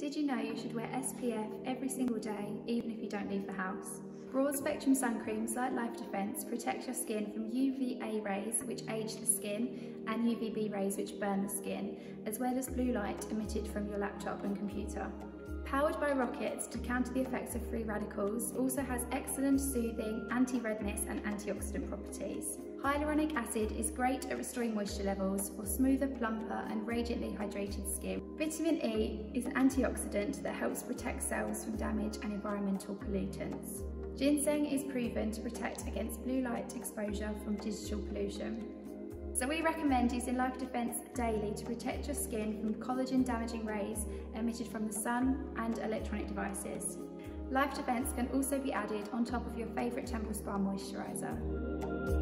Did you know you should wear SPF every single day, even if you don't leave the house? Broad spectrum sun creams like Life Defence protect your skin from UVA rays which age the skin and UVB rays which burn the skin, as well as blue light emitted from your laptop and computer. Powered by rockets to counter the effects of free radicals, also has excellent soothing, anti-redness and antioxidant properties. Hyaluronic acid is great at restoring moisture levels for smoother, plumper and radiantly hydrated skin. Vitamin E is an antioxidant that helps protect cells from damage and environmental pollutants. Ginseng is proven to protect against blue light exposure from digital pollution. So we recommend using Life Defence daily to protect your skin from collagen damaging rays emitted from the sun and electronic devices. Life Defence can also be added on top of your favourite Temple Spa moisturiser.